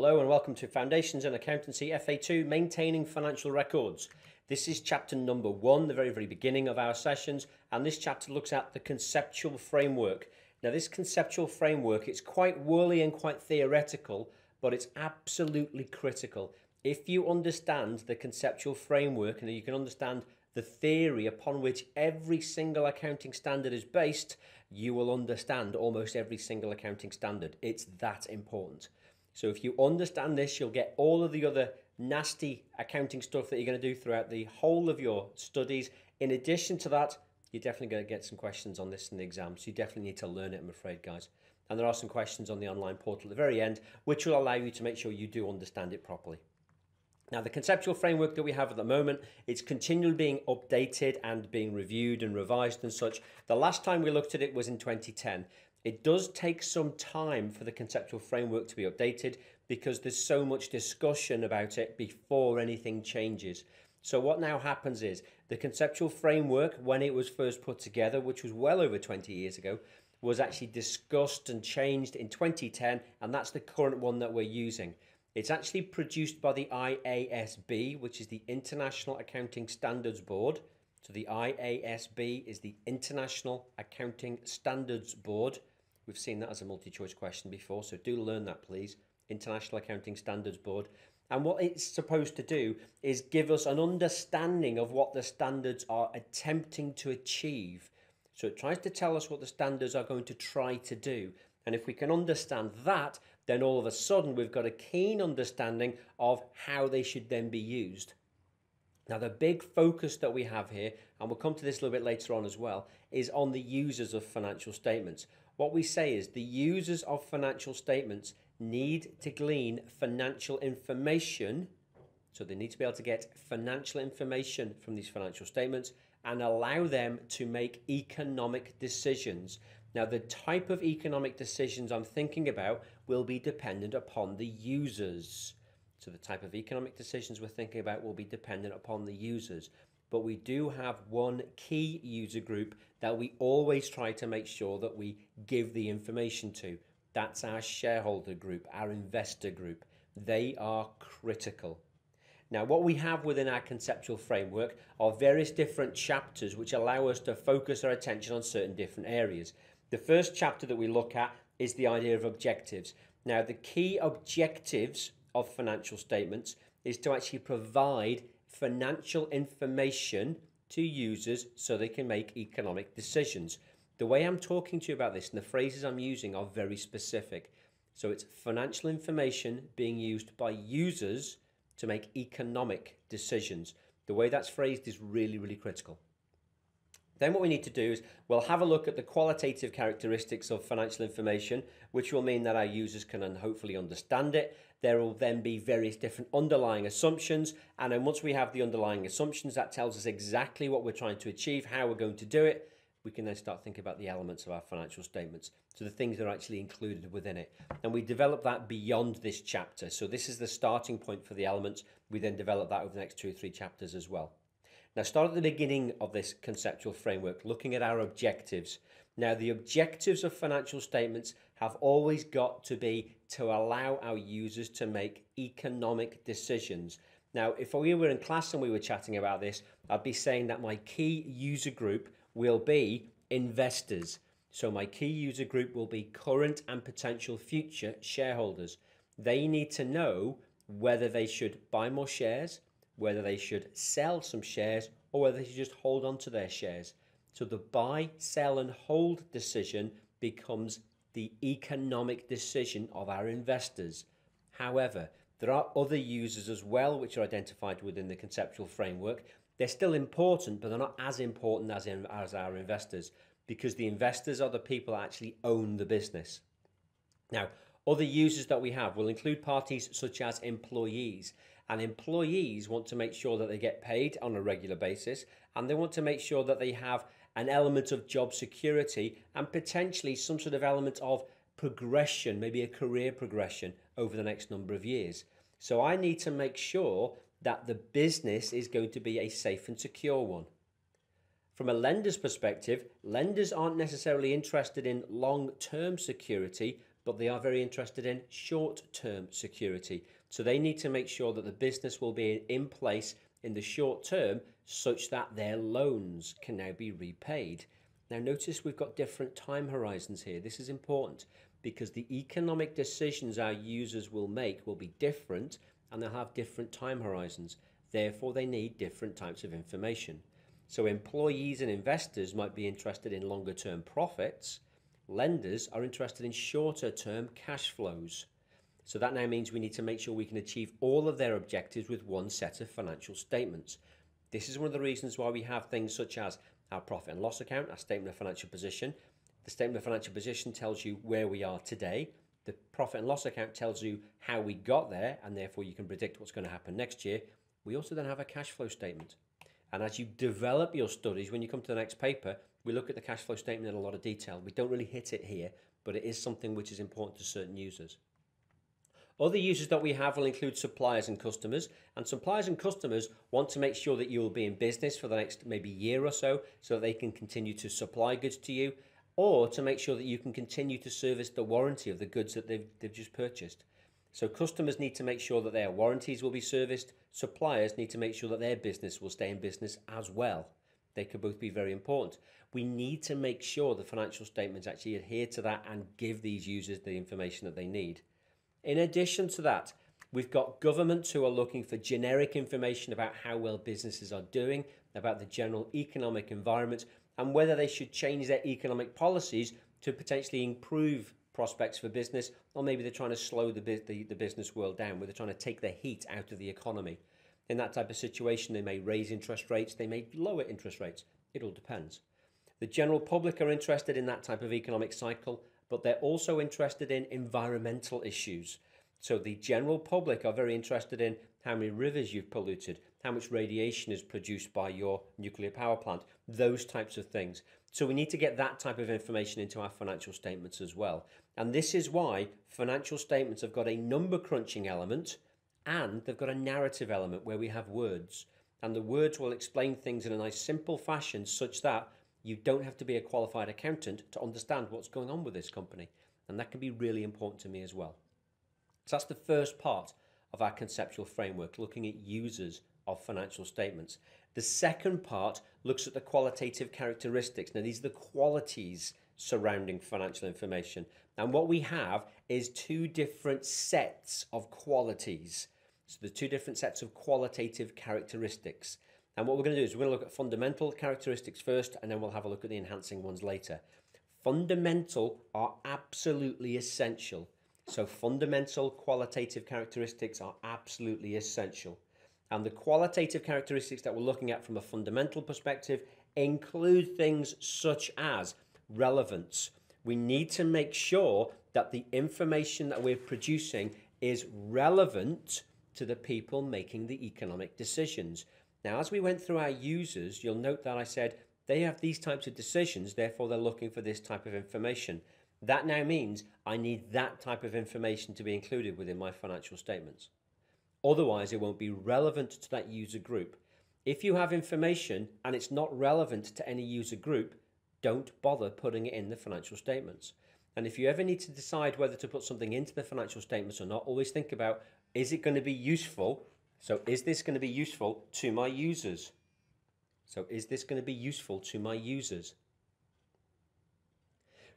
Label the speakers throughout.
Speaker 1: Hello and welcome to Foundations and Accountancy FA2 Maintaining Financial Records. This is chapter number one, the very, very beginning of our sessions, and this chapter looks at the conceptual framework. Now, this conceptual framework, it's quite woolly and quite theoretical, but it's absolutely critical. If you understand the conceptual framework and you can understand the theory upon which every single accounting standard is based, you will understand almost every single accounting standard. It's that important. So if you understand this, you'll get all of the other nasty accounting stuff that you're going to do throughout the whole of your studies. In addition to that, you're definitely going to get some questions on this in the exam. So you definitely need to learn it, I'm afraid, guys. And there are some questions on the online portal at the very end, which will allow you to make sure you do understand it properly. Now, the conceptual framework that we have at the moment, it's continually being updated and being reviewed and revised and such. The last time we looked at it was in 2010. It does take some time for the conceptual framework to be updated because there's so much discussion about it before anything changes. So what now happens is the conceptual framework, when it was first put together, which was well over 20 years ago, was actually discussed and changed in 2010, and that's the current one that we're using. It's actually produced by the IASB, which is the International Accounting Standards Board. So the IASB is the International Accounting Standards Board. We've seen that as a multi-choice question before, so do learn that, please. International Accounting Standards Board. And what it's supposed to do is give us an understanding of what the standards are attempting to achieve. So it tries to tell us what the standards are going to try to do. And if we can understand that, then all of a sudden we've got a keen understanding of how they should then be used. Now, the big focus that we have here, and we'll come to this a little bit later on as well, is on the users of financial statements. What we say is the users of financial statements need to glean financial information. So they need to be able to get financial information from these financial statements and allow them to make economic decisions. Now, the type of economic decisions I'm thinking about will be dependent upon the users. So the type of economic decisions we're thinking about will be dependent upon the users but we do have one key user group that we always try to make sure that we give the information to. That's our shareholder group, our investor group. They are critical. Now, what we have within our conceptual framework are various different chapters which allow us to focus our attention on certain different areas. The first chapter that we look at is the idea of objectives. Now, the key objectives of financial statements is to actually provide financial information to users so they can make economic decisions. The way I'm talking to you about this and the phrases I'm using are very specific. So it's financial information being used by users to make economic decisions. The way that's phrased is really, really critical. Then what we need to do is we'll have a look at the qualitative characteristics of financial information, which will mean that our users can hopefully understand it. There will then be various different underlying assumptions. And then once we have the underlying assumptions, that tells us exactly what we're trying to achieve, how we're going to do it. We can then start thinking about the elements of our financial statements. So the things that are actually included within it. And we develop that beyond this chapter. So this is the starting point for the elements. We then develop that over the next two or three chapters as well. Now, start at the beginning of this conceptual framework, looking at our objectives. Now, the objectives of financial statements have always got to be to allow our users to make economic decisions. Now, if we were in class and we were chatting about this, I'd be saying that my key user group will be investors. So, my key user group will be current and potential future shareholders. They need to know whether they should buy more shares, whether they should sell some shares, or whether they should just hold on to their shares. So, the buy, sell, and hold decision becomes the economic decision of our investors. However, there are other users as well which are identified within the conceptual framework. They're still important, but they're not as important as, in, as our investors because the investors are the people that actually own the business. Now, other users that we have will include parties such as employees. And employees want to make sure that they get paid on a regular basis and they want to make sure that they have an element of job security and potentially some sort of element of progression, maybe a career progression over the next number of years. So I need to make sure that the business is going to be a safe and secure one. From a lender's perspective, lenders aren't necessarily interested in long term security, but they are very interested in short term security. So they need to make sure that the business will be in place in the short term such that their loans can now be repaid. Now, notice we've got different time horizons here. This is important because the economic decisions our users will make will be different and they'll have different time horizons. Therefore, they need different types of information. So, employees and investors might be interested in longer term profits. Lenders are interested in shorter term cash flows. So, that now means we need to make sure we can achieve all of their objectives with one set of financial statements. This is one of the reasons why we have things such as our profit and loss account, our statement of financial position. The statement of financial position tells you where we are today. The profit and loss account tells you how we got there, and therefore you can predict what's going to happen next year. We also then have a cash flow statement. And as you develop your studies, when you come to the next paper, we look at the cash flow statement in a lot of detail. We don't really hit it here, but it is something which is important to certain users. Other users that we have will include suppliers and customers. And suppliers and customers want to make sure that you will be in business for the next maybe year or so so that they can continue to supply goods to you or to make sure that you can continue to service the warranty of the goods that they've, they've just purchased. So customers need to make sure that their warranties will be serviced. Suppliers need to make sure that their business will stay in business as well. They could both be very important. We need to make sure the financial statements actually adhere to that and give these users the information that they need. In addition to that, we've got governments who are looking for generic information about how well businesses are doing, about the general economic environment, and whether they should change their economic policies to potentially improve prospects for business, or maybe they're trying to slow the, the, the business world down, where they're trying to take the heat out of the economy. In that type of situation, they may raise interest rates, they may lower interest rates. It all depends. The general public are interested in that type of economic cycle, but they're also interested in environmental issues. So the general public are very interested in how many rivers you've polluted, how much radiation is produced by your nuclear power plant, those types of things. So we need to get that type of information into our financial statements as well. And this is why financial statements have got a number crunching element and they've got a narrative element where we have words. And the words will explain things in a nice simple fashion such that you don't have to be a qualified accountant to understand what's going on with this company. And that can be really important to me as well. So that's the first part of our conceptual framework, looking at users of financial statements. The second part looks at the qualitative characteristics. Now, these are the qualities surrounding financial information. And what we have is two different sets of qualities. So, the two different sets of qualitative characteristics. And what we're going to do is we're going to look at fundamental characteristics first, and then we'll have a look at the enhancing ones later. Fundamental are absolutely essential. So, fundamental qualitative characteristics are absolutely essential. And the qualitative characteristics that we're looking at from a fundamental perspective include things such as relevance. We need to make sure that the information that we're producing is relevant to the people making the economic decisions. Now, as we went through our users, you'll note that I said they have these types of decisions, therefore, they're looking for this type of information. That now means I need that type of information to be included within my financial statements. Otherwise, it won't be relevant to that user group. If you have information and it's not relevant to any user group, don't bother putting it in the financial statements. And if you ever need to decide whether to put something into the financial statements or not, always think about is it going to be useful? So, is this going to be useful to my users? So, is this going to be useful to my users?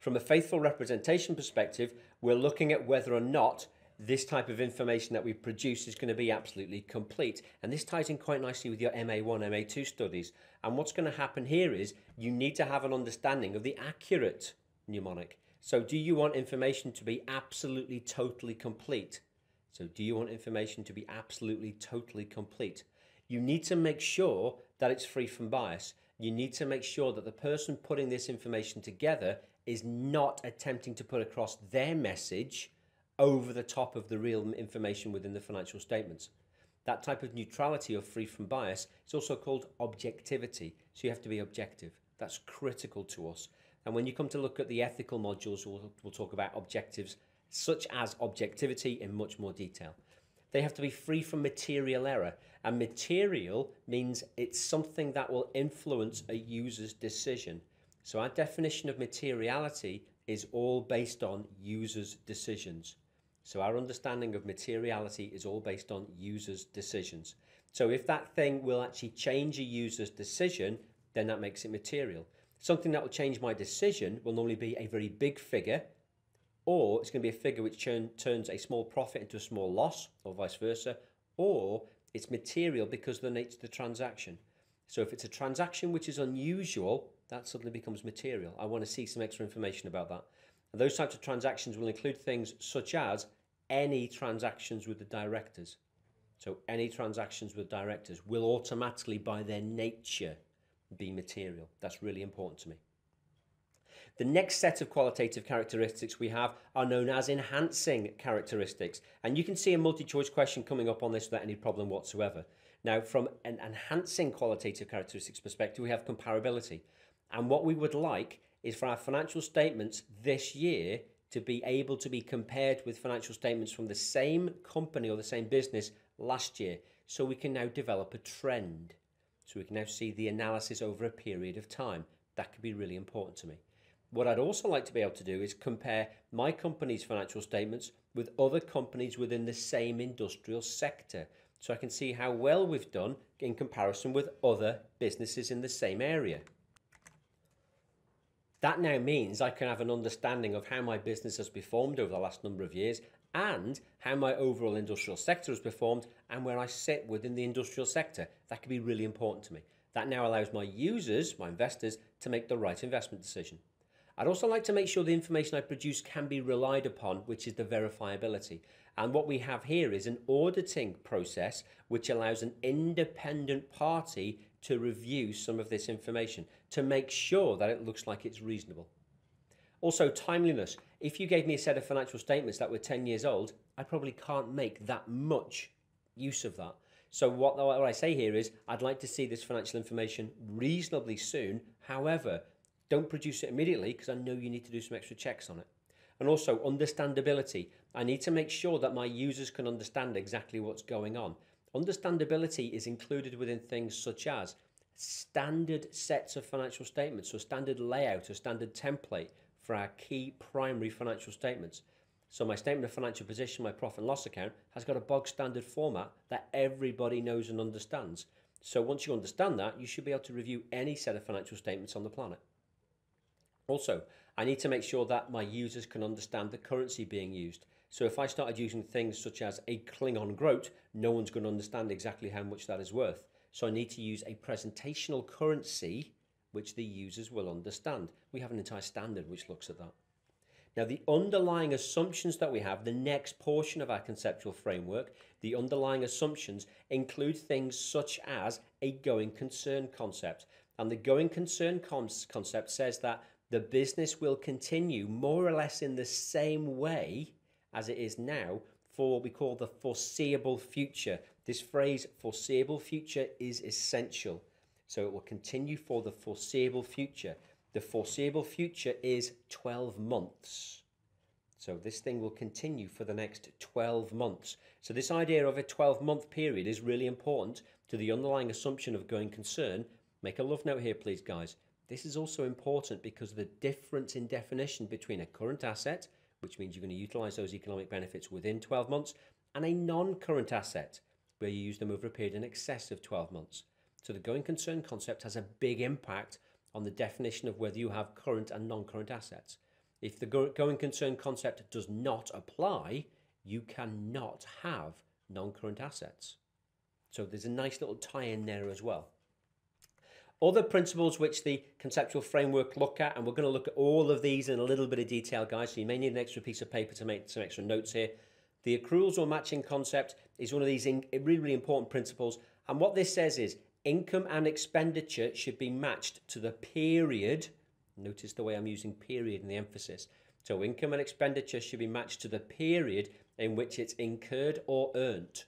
Speaker 1: From a faithful representation perspective, we're looking at whether or not this type of information that we produce is going to be absolutely complete. And this ties in quite nicely with your MA1, MA2 studies. And what's going to happen here is you need to have an understanding of the accurate mnemonic. So do you want information to be absolutely totally complete? So do you want information to be absolutely totally complete? You need to make sure that it's free from bias. You need to make sure that the person putting this information together is not attempting to put across their message over the top of the real information within the financial statements. That type of neutrality or free from bias is also called objectivity. So you have to be objective. That's critical to us. And when you come to look at the ethical modules, we'll, we'll talk about objectives such as objectivity in much more detail. They have to be free from material error. And material means it's something that will influence a user's decision. So our definition of materiality is all based on users' decisions. So our understanding of materiality is all based on users' decisions. So if that thing will actually change a user's decision, then that makes it material. Something that will change my decision will normally be a very big figure, or it's going to be a figure which turn, turns a small profit into a small loss, or vice versa, or it's material because of the nature of the transaction. So if it's a transaction which is unusual, that suddenly becomes material. I want to see some extra information about that. And those types of transactions will include things such as any transactions with the directors. So any transactions with directors will automatically, by their nature, be material. That's really important to me. The next set of qualitative characteristics we have are known as enhancing characteristics. And you can see a multi-choice question coming up on this without any problem whatsoever. Now, from an enhancing qualitative characteristics perspective, we have comparability. And what we would like is for our financial statements this year to be able to be compared with financial statements from the same company or the same business last year. So we can now develop a trend. So we can now see the analysis over a period of time. That could be really important to me. What I'd also like to be able to do is compare my company's financial statements with other companies within the same industrial sector. So I can see how well we've done in comparison with other businesses in the same area. That now means I can have an understanding of how my business has performed over the last number of years and how my overall industrial sector has performed and where I sit within the industrial sector. That can be really important to me. That now allows my users, my investors, to make the right investment decision. I'd also like to make sure the information I produce can be relied upon, which is the verifiability. And what we have here is an auditing process which allows an independent party to review some of this information to make sure that it looks like it's reasonable. Also, timeliness. If you gave me a set of financial statements that were 10 years old, I probably can't make that much use of that. So, what, what I say here is, I'd like to see this financial information reasonably soon. However, don't produce it immediately because I know you need to do some extra checks on it. And also, understandability. I need to make sure that my users can understand exactly what's going on. Understandability is included within things such as standard sets of financial statements, so standard layout, a standard template for our key primary financial statements. So my statement of financial position, my profit and loss account, has got a bog standard format that everybody knows and understands. So once you understand that, you should be able to review any set of financial statements on the planet. Also, I need to make sure that my users can understand the currency being used. So if I started using things such as a Klingon groat, no one's going to understand exactly how much that is worth. So I need to use a presentational currency which the users will understand. We have an entire standard which looks at that. Now, the underlying assumptions that we have, the next portion of our conceptual framework, the underlying assumptions include things such as a going concern concept. And the going concern concept says that the business will continue more or less in the same way as it is now for what we call the foreseeable future. This phrase, foreseeable future, is essential. So it will continue for the foreseeable future. The foreseeable future is 12 months. So this thing will continue for the next 12 months. So this idea of a 12 month period is really important to the underlying assumption of going concern. Make a love note here, please, guys. This is also important because the difference in definition between a current asset which means you're going to utilize those economic benefits within 12 months, and a non current asset, where you use them over a period in excess of 12 months. So the going concern concept has a big impact on the definition of whether you have current and non current assets. If the going concern concept does not apply, you cannot have non current assets. So there's a nice little tie in there as well. Other principles which the conceptual framework look at, and we're going to look at all of these in a little bit of detail, guys, so you may need an extra piece of paper to make some extra notes here. The accruals or matching concept is one of these really, really important principles. And what this says is income and expenditure should be matched to the period. Notice the way I'm using period in the emphasis. So income and expenditure should be matched to the period in which it's incurred or earned.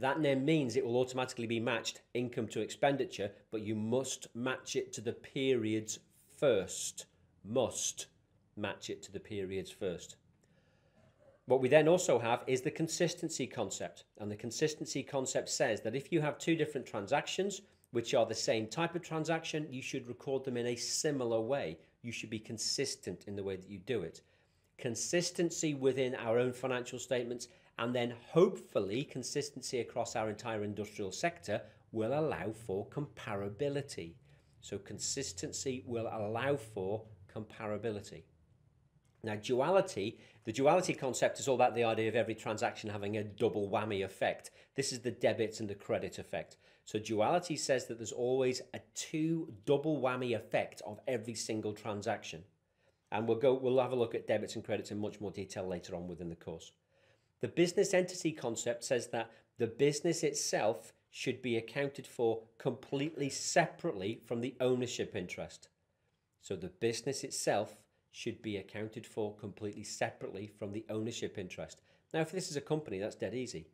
Speaker 1: That then means it will automatically be matched income to expenditure, but you must match it to the periods first. Must match it to the periods first. What we then also have is the consistency concept. And the consistency concept says that if you have two different transactions, which are the same type of transaction, you should record them in a similar way. you should be consistent in the way that you do it. Consistency within our own financial statements and then hopefully consistency across our entire industrial sector will allow for comparability. So consistency will allow for comparability. Now, duality, the duality concept is all about the idea of every transaction having a double whammy effect. This is the debit and the credit effect. So duality says that there's always a two double whammy effect of every single transaction. And we'll go we'll have a look at debits and credits in much more detail later on within the course. The business entity concept says that the business itself should be accounted for completely separately from the ownership interest. So the business itself should be accounted for completely separately from the ownership interest. Now, if this is a company, that's dead easy.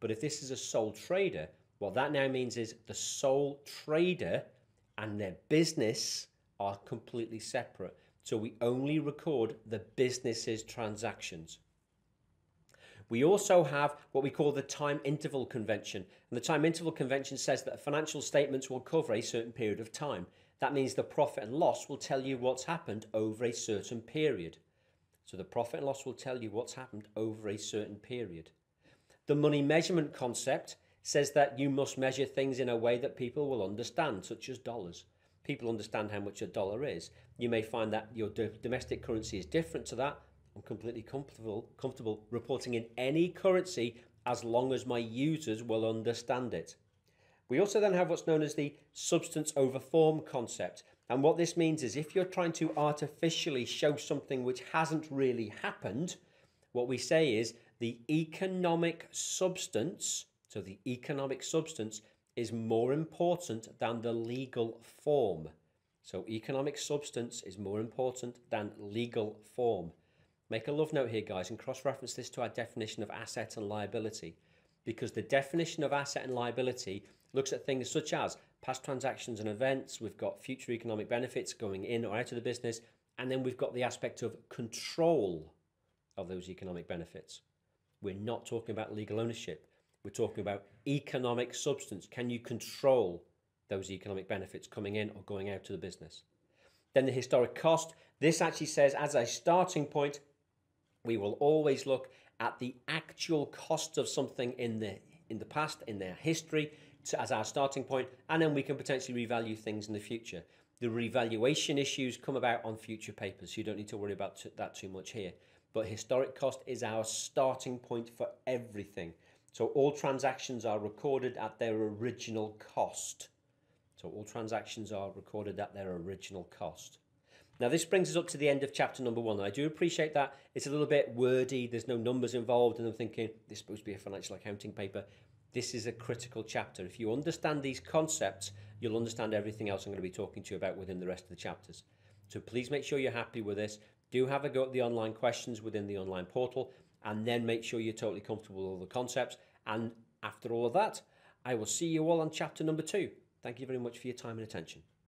Speaker 1: But if this is a sole trader, what that now means is the sole trader and their business are completely separate. So we only record the business's transactions. We also have what we call the time interval convention. And the time interval convention says that financial statements will cover a certain period of time. That means the profit and loss will tell you what's happened over a certain period. So the profit and loss will tell you what's happened over a certain period. The money measurement concept says that you must measure things in a way that people will understand, such as dollars. People understand how much a dollar is. You may find that your domestic currency is different to that. I'm completely comfortable comfortable reporting in any currency as long as my users will understand it. We also then have what's known as the substance over form concept. And what this means is if you're trying to artificially show something which hasn't really happened, what we say is the economic substance, so the economic substance is more important than the legal form. So economic substance is more important than legal form. Make a love note here, guys, and cross-reference this to our definition of asset and liability because the definition of asset and liability looks at things such as past transactions and events, we've got future economic benefits going in or out of the business, and then we've got the aspect of control of those economic benefits. We're not talking about legal ownership. We're talking about economic substance. Can you control those economic benefits coming in or going out to the business? Then the historic cost. This actually says, as a starting point, we will always look at the actual cost of something in the in the past, in their history, to, as our starting point, and then we can potentially revalue things in the future. The revaluation issues come about on future papers, so you don't need to worry about that too much here. But historic cost is our starting point for everything. So all transactions are recorded at their original cost. So all transactions are recorded at their original cost. Now this brings us up to the end of chapter number one. I do appreciate that it's a little bit wordy. There's no numbers involved, and I'm thinking this is supposed to be a financial accounting paper. This is a critical chapter. If you understand these concepts, you'll understand everything else I'm going to be talking to you about within the rest of the chapters. So please make sure you're happy with this. Do have a go at the online questions within the online portal, and then make sure you're totally comfortable with all the concepts. And after all of that, I will see you all on chapter number two. Thank you very much for your time and attention.